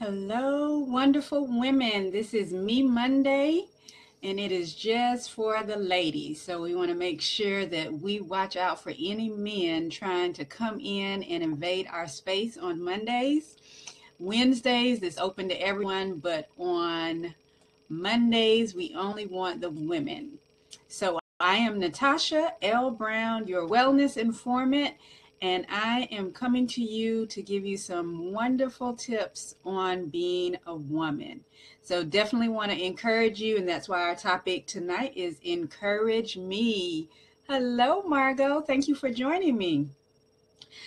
Hello, wonderful women. This is Me Monday, and it is just for the ladies. So, we want to make sure that we watch out for any men trying to come in and invade our space on Mondays. Wednesdays, it's open to everyone, but on Mondays, we only want the women. So, I am Natasha L. Brown, your wellness informant and I am coming to you to give you some wonderful tips on being a woman. So, definitely want to encourage you, and that's why our topic tonight is Encourage Me. Hello, Margot. Thank you for joining me.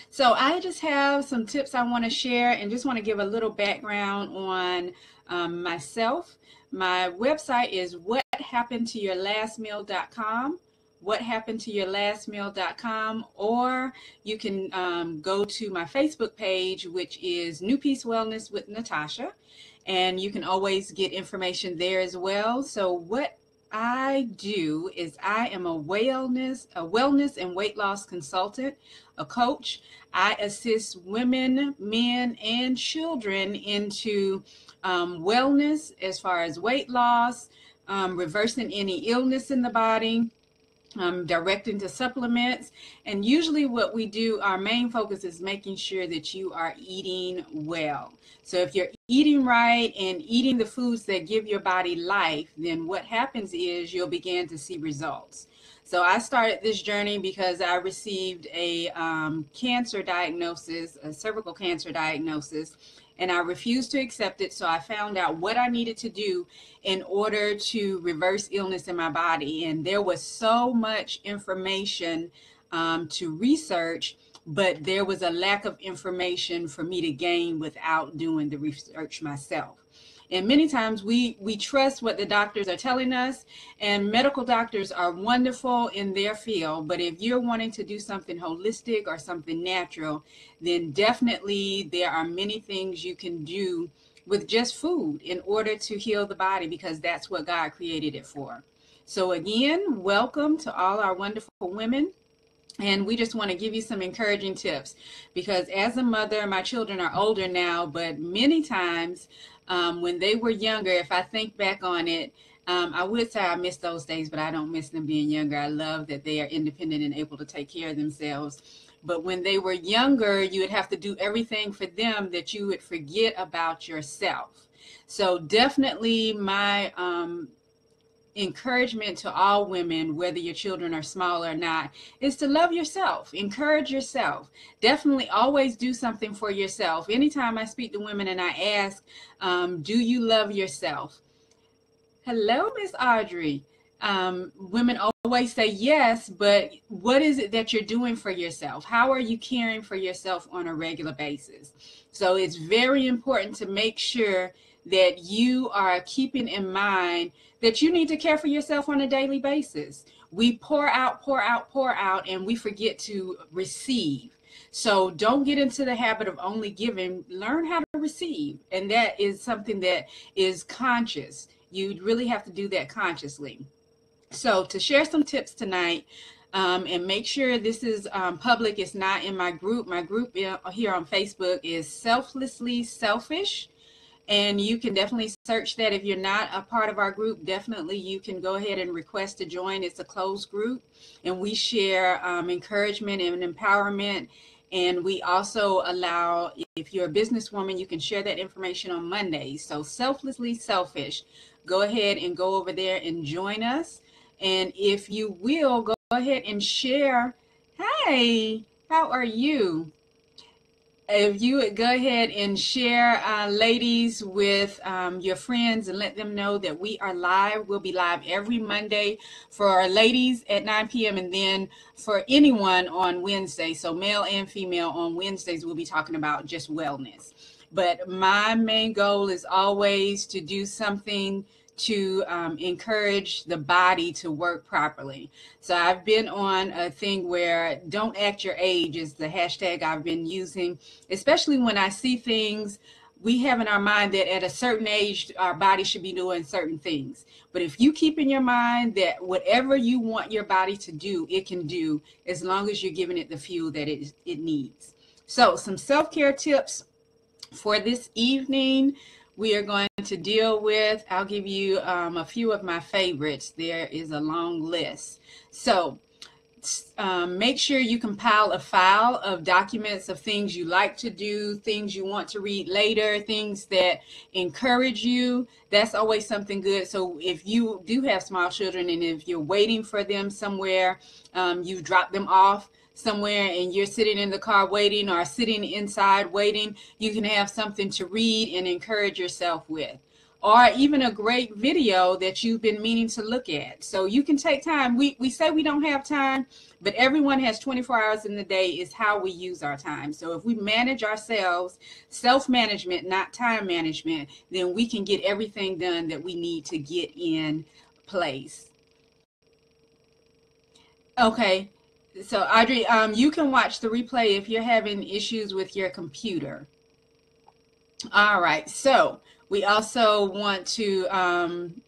So, I just have some tips I want to share and just want to give a little background on um, myself. My website is whathappenedtoyourlastmeal.com what happened to your last meal.com or you can um, go to my facebook page which is new peace wellness with natasha and you can always get information there as well. So what i do is i am a wellness a wellness and weight loss consultant a coach. I assist women men and children into um, wellness as far as weight loss um, reversing any illness in the body um, directing to supplements. And usually, what we do, our main focus is making sure that you are eating well. So, if you're eating right and eating the foods that give your body life, then what happens is you'll begin to see results. So, I started this journey because I received a um, cancer diagnosis, a cervical cancer diagnosis and I refused to accept it. So I found out what I needed to do in order to reverse illness in my body. And there was so much information um, to research, but there was a lack of information for me to gain without doing the research myself and many times we we trust what the doctors are telling us and medical doctors are wonderful in their field but if you're wanting to do something holistic or something natural then definitely there are many things you can do with just food in order to heal the body because that's what God created it for. So again, welcome to all our wonderful women. And we just want to give you some encouraging tips because as a mother, my children are older now, but many times um, when they were younger, if I think back on it, um, I would say I miss those days, but I don't miss them being younger. I love that they are independent and able to take care of themselves. But when they were younger, you would have to do everything for them that you would forget about yourself. So definitely my um, encouragement to all women, whether your children are small or not, is to love yourself, encourage yourself. Definitely always do something for yourself. Anytime I speak to women and I ask, um, Do you love yourself? Hello, Miss Audrey. Um, women always say yes, but what is it that you're doing for yourself? How are you caring for yourself on a regular basis? So it's very important to make sure that you are keeping in mind that you need to care for yourself on a daily basis. We pour out, pour out, pour out, and we forget to receive. So don't get into the habit of only giving. Learn how to receive. And that is something that is conscious. You really have to do that consciously. So to share some tips tonight, um, and make sure this is um, public. It's not in my group. My group here on Facebook is Selflessly Selfish and you can definitely search that. If you're not a part of our group definitely you can go ahead and request to join. It's a closed group and we share um, encouragement and empowerment. And we also allow if you're a businesswoman you can share that information on mondays. So selflessly selfish go ahead and go over there and join us. And if you will go ahead and share hey how are you if you would go ahead and share, uh, ladies, with um, your friends and let them know that we are live. We'll be live every Monday for our ladies at 9 p.m. and then for anyone on Wednesday. So, male and female on Wednesdays, we'll be talking about just wellness. But my main goal is always to do something to um, encourage the body to work properly. So I've been on a thing where don't act your age is the hashtag I've been using, especially when I see things we have in our mind that at a certain age our body should be doing certain things. But if you keep in your mind that whatever you want your body to do, it can do as long as you're giving it the fuel that it, it needs. So some self-care tips For this evening, we are going to deal with, I'll give you um, a few of my favorites. There is a long list. So, um, make sure you compile a file of documents of things you like to do, things you want to read later, things that encourage you. That's always something good. So if you do have small children and if you're waiting for them somewhere, um, you drop them off somewhere and you're sitting in the car waiting or sitting inside waiting, you can have something to read and encourage yourself with or even a great video that you've been meaning to look at. So you can take time. We, we say we don't have time, but everyone has 24 hours in the day is how we use our time. So if we manage ourselves, self-management, not time management, then we can get everything done that we need to get in place. Okay. So Audrey, um, you can watch the replay if you're having issues with your computer. All right. So we also want to, um,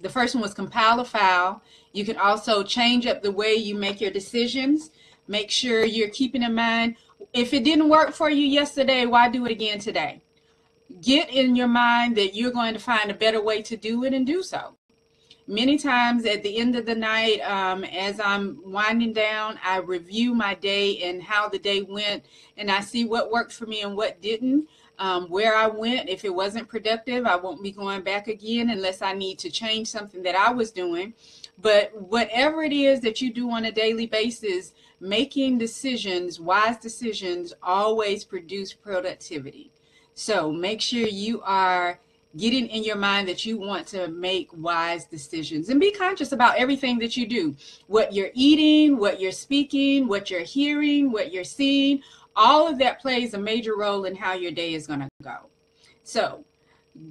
the first one was compile a file. You can also change up the way you make your decisions. Make sure you're keeping in mind, if it didn't work for you yesterday, why do it again today? Get in your mind that you're going to find a better way to do it and do so. Many times at the end of the night, um, as I'm winding down, I review my day and how the day went, and I see what worked for me and what didn't um, where I went. If it wasn't productive, I won't be going back again unless I need to change something that I was doing. But whatever it is that you do on a daily basis, making decisions, wise decisions, always produce productivity. So make sure you are getting in your mind that you want to make wise decisions and be conscious about everything that you do what you're eating, what you're speaking, what you're hearing, what you're seeing all of that plays a major role in how your day is going to go. So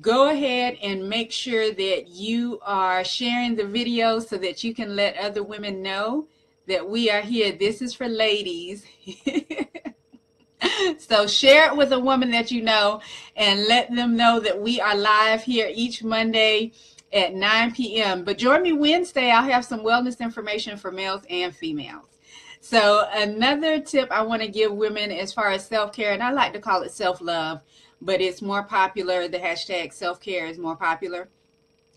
go ahead and make sure that you are sharing the video so that you can let other women know that we are here. This is for ladies. so share it with a woman that you know and let them know that we are live here each Monday at 9 p.m. But join me Wednesday. I'll have some wellness information for males and females. So another tip I want to give women as far as self-care, and I like to call it self-love, but it's more popular. The hashtag self-care is more popular.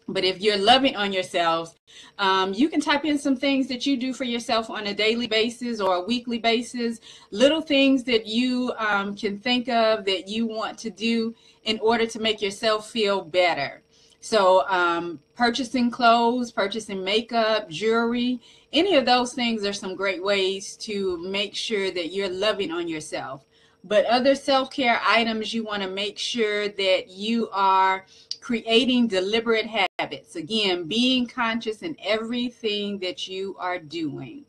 But if you're loving on yourselves, um, you can type in some things that you do for yourself on a daily basis or a weekly basis, little things that you um, can think of that you want to do in order to make yourself feel better. So um, purchasing clothes, purchasing makeup, jewelry, any of those things are some great ways to make sure that you're loving on yourself. But other self-care items, you want to make sure that you are creating deliberate habits. Again, being conscious in everything that you are doing.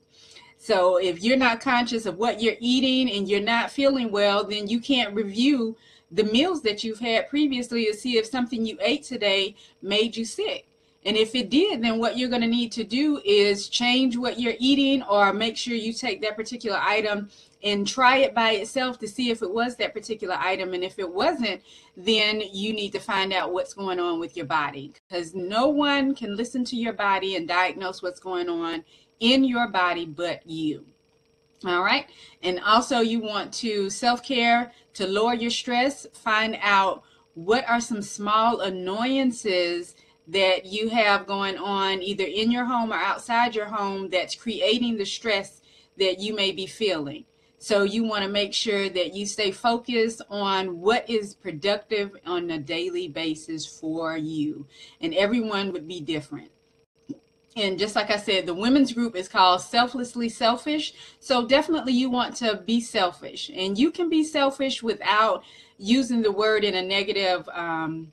So if you're not conscious of what you're eating and you're not feeling well, then you can't review the meals that you've had previously to see if something you ate today made you sick. And if it did, then what you're going to need to do is change what you're eating or make sure you take that particular item and try it by itself to see if it was that particular item. And if it wasn't, then you need to find out what's going on with your body because no one can listen to your body and diagnose what's going on in your body but you. All right. And also, you want to self care to lower your stress, find out what are some small annoyances that you have going on either in your home or outside your home that's creating the stress that you may be feeling. So you want to make sure that you stay focused on what is productive on a daily basis for you. And everyone would be different and just like I said, the women's group is called Selflessly Selfish. So definitely you want to be selfish. And you can be selfish without using the word in a negative um,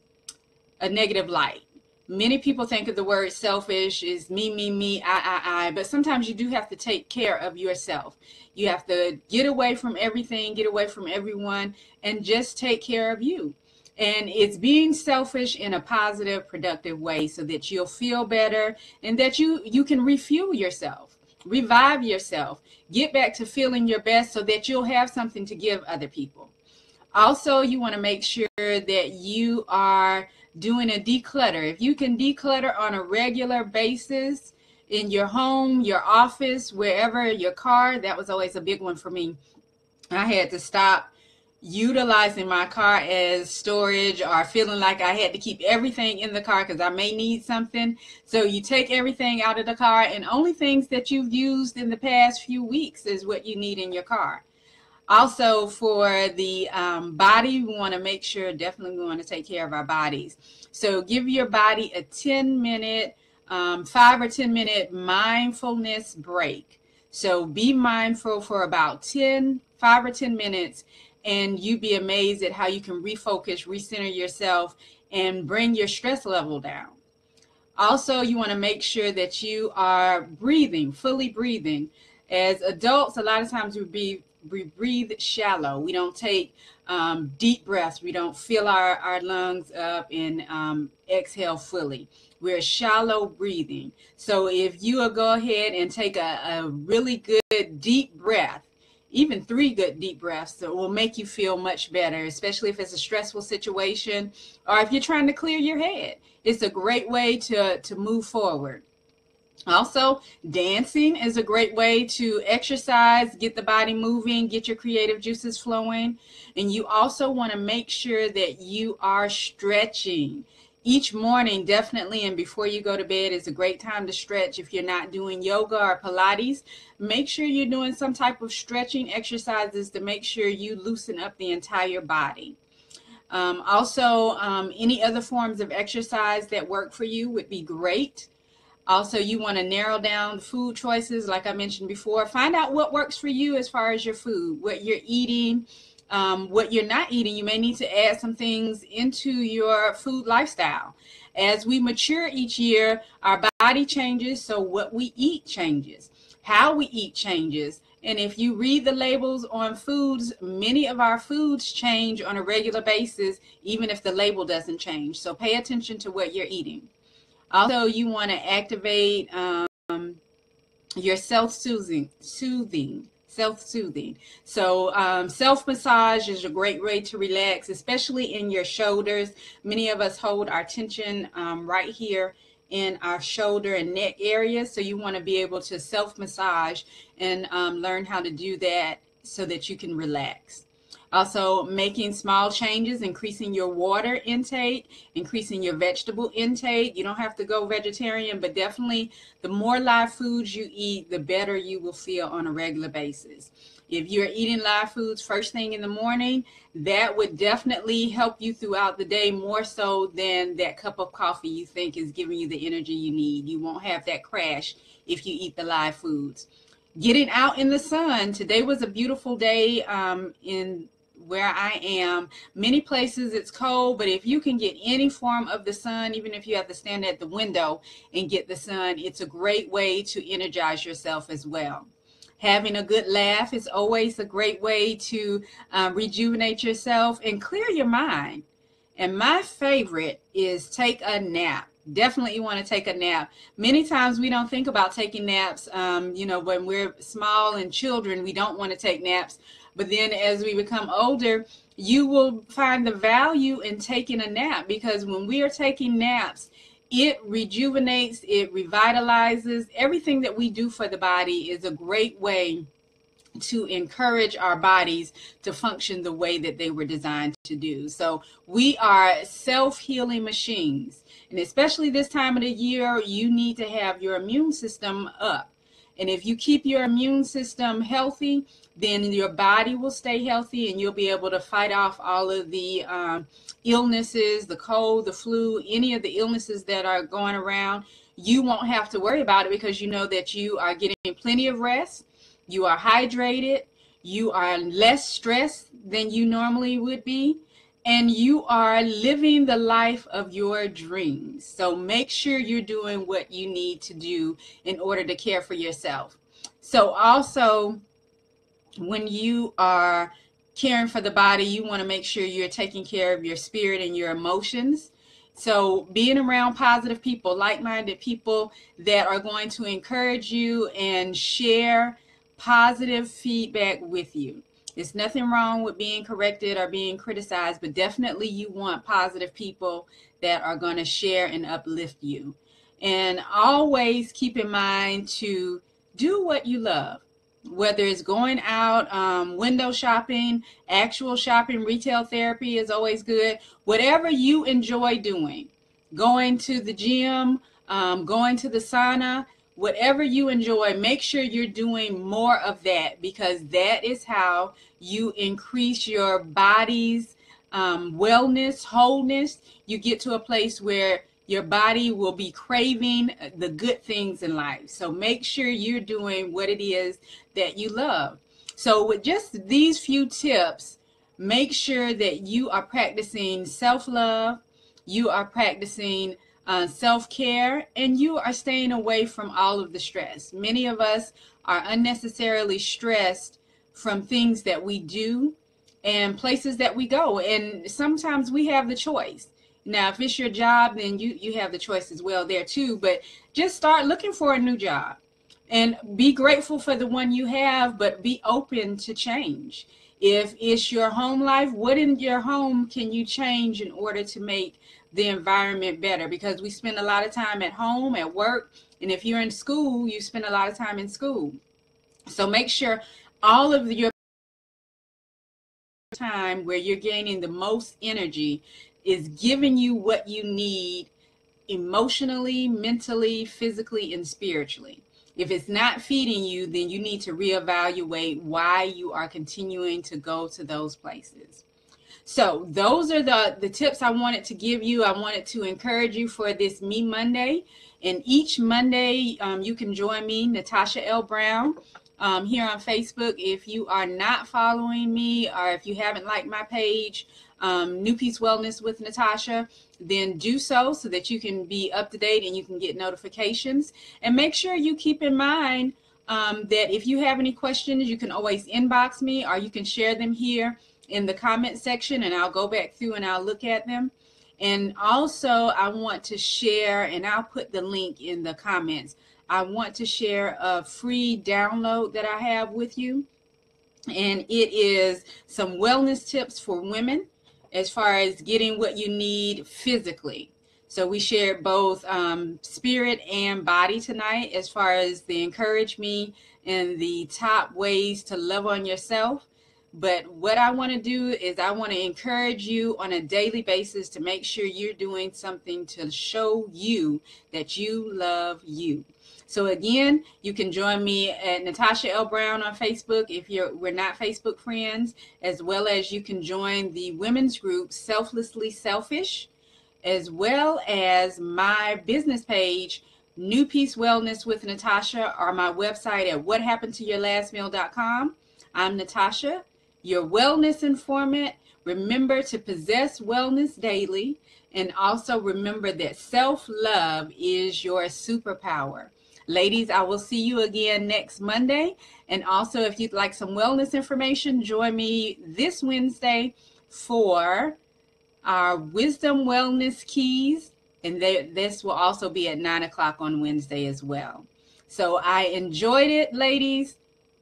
a negative light. Many people think of the word selfish is me, me, me, I, I, I, but sometimes you do have to take care of yourself. You have to get away from everything, get away from everyone, and just take care of you and it's being selfish in a positive productive way so that you'll feel better and that you you can refuel yourself revive yourself get back to feeling your best so that you'll have something to give other people also you want to make sure that you are doing a declutter if you can declutter on a regular basis in your home your office wherever your car that was always a big one for me i had to stop utilizing my car as storage or feeling like I had to keep everything in the car because I may need something. So you take everything out of the car and only things that you've used in the past few weeks is what you need in your car. Also, for the um, body, we want to make sure definitely we want to take care of our bodies. So give your body a 10 minute, um, five or 10 minute mindfulness break. So be mindful for about 10, five or 10 minutes and you'd be amazed at how you can refocus, recenter yourself, and bring your stress level down. Also, you want to make sure that you are breathing, fully breathing. As adults, a lot of times we breathe, we breathe shallow. We don't take um, deep breaths. We don't fill our, our lungs up and um, exhale fully. We're shallow breathing. So if you will go ahead and take a, a really good deep breath, even three good deep breaths that will make you feel much better, especially if it's a stressful situation or if you're trying to clear your head. It's a great way to, to move forward. Also, dancing is a great way to exercise, get the body moving, get your creative juices flowing. And you also want to make sure that you are stretching. Each morning definitely and before you go to bed is a great time to stretch. If you're not doing yoga or pilates make sure you're doing some type of stretching exercises to make sure you loosen up the entire body. Um, also um, any other forms of exercise that work for you would be great also you want to narrow down the food choices like i mentioned before find out what works for you as far as your food what you're eating um, what you're not eating, you may need to add some things into your food lifestyle. As we mature each year, our body changes, so what we eat changes, how we eat changes. And if you read the labels on foods, many of our foods change on a regular basis, even if the label doesn't change. So pay attention to what you're eating. Also, you want to activate um, your self soothing, soothing self-soothing. So um, self-massage is a great way to relax especially in your shoulders. Many of us hold our tension um, right here in our shoulder and neck area so you want to be able to self-massage and um, learn how to do that so that you can relax also, making small changes, increasing your water intake, increasing your vegetable intake. You don't have to go vegetarian, but definitely the more live foods you eat, the better you will feel on a regular basis. If you're eating live foods first thing in the morning, that would definitely help you throughout the day more so than that cup of coffee you think is giving you the energy you need. You won't have that crash if you eat the live foods getting out in the sun. Today was a beautiful day um, in where I am. Many places it's cold, but if you can get any form of the sun, even if you have to stand at the window and get the sun, it's a great way to energize yourself as well. Having a good laugh is always a great way to uh, rejuvenate yourself and clear your mind. And my favorite is take a nap definitely you want to take a nap. Many times we don't think about taking naps. Um, you know, when we're small and children, we don't want to take naps. But then as we become older, you will find the value in taking a nap because when we are taking naps, it rejuvenates, it revitalizes. Everything that we do for the body is a great way to encourage our bodies to function the way that they were designed to do. So we are self-healing machines. And especially this time of the year, you need to have your immune system up. And if you keep your immune system healthy, then your body will stay healthy and you'll be able to fight off all of the um, illnesses, the cold, the flu, any of the illnesses that are going around. You won't have to worry about it because you know that you are getting plenty of rest, you are hydrated, you are less stressed than you normally would be, and you are living the life of your dreams. So make sure you're doing what you need to do in order to care for yourself. So also when you are caring for the body, you want to make sure you're taking care of your spirit and your emotions. So, being around positive people, like minded people that are going to encourage you and share positive feedback with you. There's nothing wrong with being corrected or being criticized, but definitely you want positive people that are going to share and uplift you. And always keep in mind to do what you love whether it's going out, um, window shopping, actual shopping, retail therapy is always good. Whatever you enjoy doing, going to the gym, um, going to the sauna, whatever you enjoy, make sure you're doing more of that because that is how you increase your body's um, wellness, wholeness. You get to a place where your body will be craving the good things in life. So make sure you're doing what it is that you love. So, with just these few tips, make sure that you are practicing self love, you are practicing uh, self care, and you are staying away from all of the stress. Many of us are unnecessarily stressed from things that we do and places that we go. And sometimes we have the choice. Now, if it's your job, then you, you have the choice as well there too. But just start looking for a new job and be grateful for the one you have, but be open to change. If it's your home life, what in your home can you change in order to make the environment better? Because we spend a lot of time at home, at work, and if you're in school, you spend a lot of time in school. So make sure all of your time where you're gaining the most energy is giving you what you need emotionally, mentally, physically, and spiritually. If it's not feeding you, then you need to reevaluate why you are continuing to go to those places. So, those are the, the tips I wanted to give you. I wanted to encourage you for this Me Monday. And each Monday, um, you can join me, Natasha L. Brown, um, here on Facebook. If you are not following me or if you haven't liked my page, um, New Peace Wellness with Natasha, then do so so that you can be up to date and you can get notifications. And make sure you keep in mind um, that if you have any questions, you can always inbox me or you can share them here in the comment section and I'll go back through and I'll look at them. And also, I want to share, and I'll put the link in the comments. I want to share a free download that I have with you. And it is some wellness tips for women as far as getting what you need physically. So we shared both um, spirit and body tonight as far as the encourage me and the top ways to love on yourself. But what I want to do is I want to encourage you on a daily basis to make sure you're doing something to show you that you love you. So again, you can join me at Natasha L. Brown on Facebook if you're we're not Facebook friends, as well as you can join the women's group Selflessly Selfish, as well as my business page, New Peace Wellness with Natasha, or my website at whathappenedtoyourlastmeal.com. I'm Natasha, your wellness informant. Remember to possess wellness daily, and also remember that self love is your superpower. Ladies, I will see you again next Monday. And also, if you'd like some wellness information, join me this Wednesday for our Wisdom Wellness Keys. And they, this will also be at 9 o'clock on Wednesday as well. So I enjoyed it, ladies.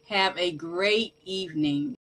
Have a great evening.